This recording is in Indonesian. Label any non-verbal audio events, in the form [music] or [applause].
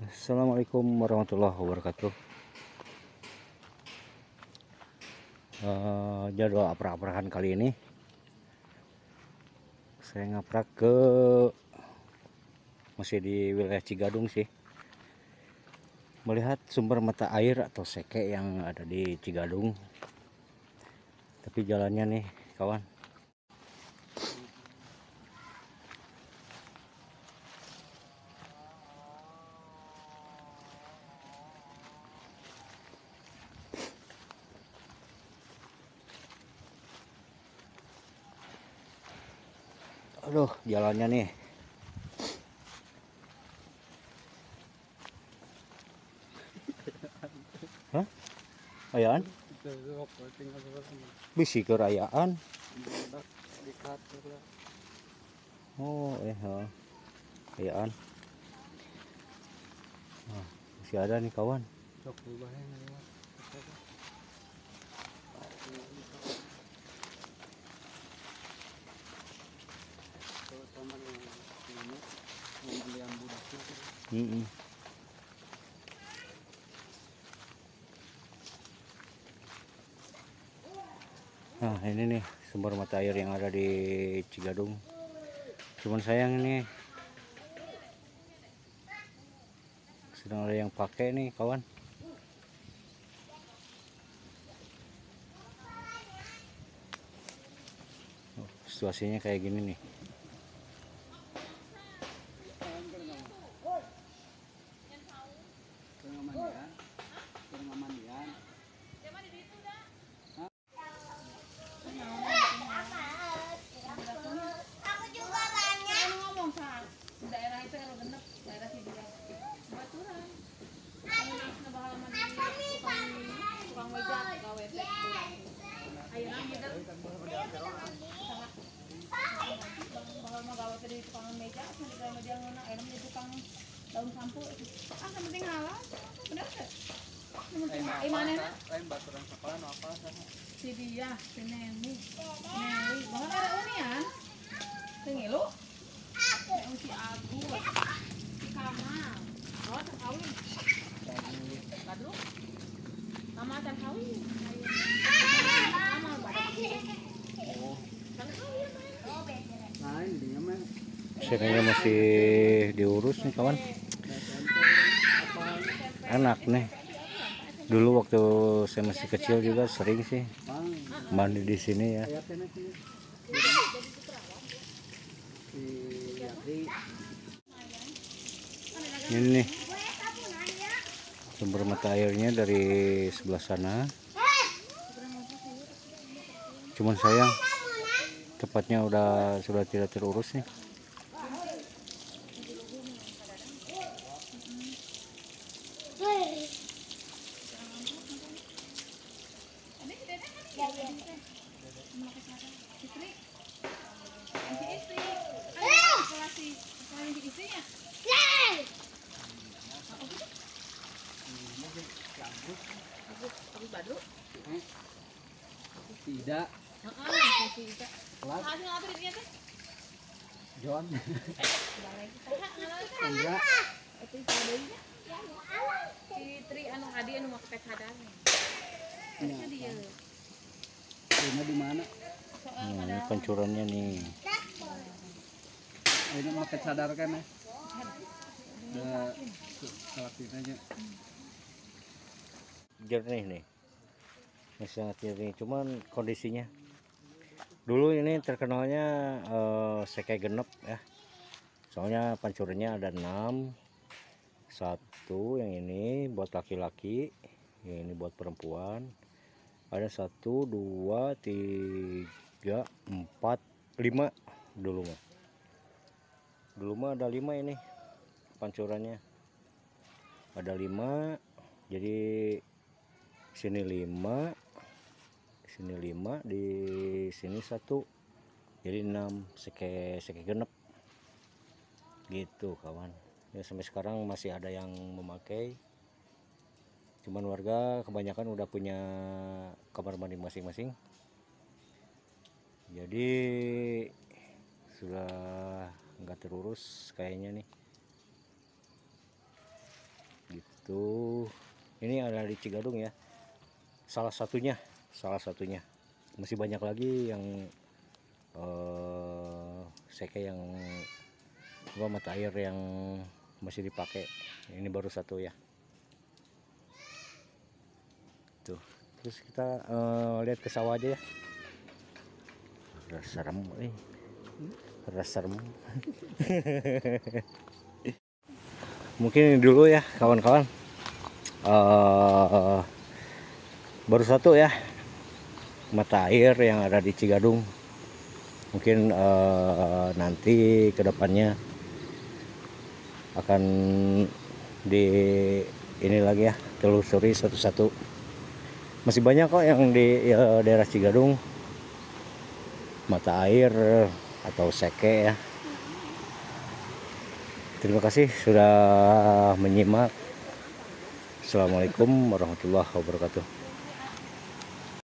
Assalamualaikum warahmatullahi wabarakatuh. Uh, jadwal aprak-aprakan kali ini saya ngaprak ke masih di wilayah Cigadung sih. Melihat sumber mata air atau seke yang ada di Cigadung. Tapi jalannya nih kawan aduh jalannya nih Hah? Ayaan? Bisi kerayaan. Oh, eh. Ayaan. Nah, masih ada nih kawan. Mm-mm. Nah ini nih sumber mata air yang ada di Cigadung. Cuman sayang ini sedang ada yang pakai nih kawan. Oh, situasinya kayak gini nih. Aku juga banyak. ngomong sa daerah itu ero genep daerah Sibiran baturan Terus bakal sama di tukang tukang meja gawe teh ayeuna bener bakal di tukang meja di tukang meja ngono ayeuna di tukang daun sampo ah yang penting halal bener teh yang penting imanena lain baturan sekolah apa si dia si Neni. Neli bahkan ada unian? Si Ngilu? Yang si Agus Sekenya masih diurus nih kawan. Enak nih. Dulu waktu saya masih kecil juga sering sih mandi di sini ya. Ini nih sumber mata airnya dari sebelah sana. Cuman sayang tepatnya udah sudah tidak terurus nih. istri si istri kan sekolah si sekolah si istrinya Agus Agus Badru Heeh, teh. John ngalah teh. enggak Itu sadeunya. Si Tri anu hadi anu make sadar. Harusnya dia. ini di mana Soal Nah, ini pada pancurannya nih. ini mau sadar kan ya udah kelakuin aja jernih nih ini sangat jernih cuman kondisinya. Dulu ini terkenalnya eh, seke genep ya. Soalnya pancurannya ada enam. Satu yang ini buat laki-laki ini buat perempuan. Ada satu dua tiga empat lima. Dulu mah. Dulu mah ada lima ini pancurannya. Ada lima jadi sini lima sini lima di sini satu. Jadi enam seke seke genep. Gitu kawan. Ya sampai sekarang masih ada yang memakai. Cuman warga kebanyakan udah punya kamar mandi masing-masing. Jadi sudah nggak terurus kayaknya nih. Tuh ini ada di Cigadung ya. Salah satunya salah satunya. Masih banyak lagi yang eh seke yang gua mata air yang masih dipakai. Ini baru satu ya. Tuh terus kita eh, lihat ke sawah aja ya. Serem eh. Serem [laughs] mungkin dulu ya kawan-kawan. Eh, baru satu ya mata air yang ada di Cigadung. Mungkin eh, nanti ke depannya akan di ini lagi ya telusuri satu-satu. Masih banyak kok yang di ya, daerah Cigadung. Mata air atau seke ya. Terima kasih sudah menyimak. Assalamualaikum warahmatullahi wabarakatuh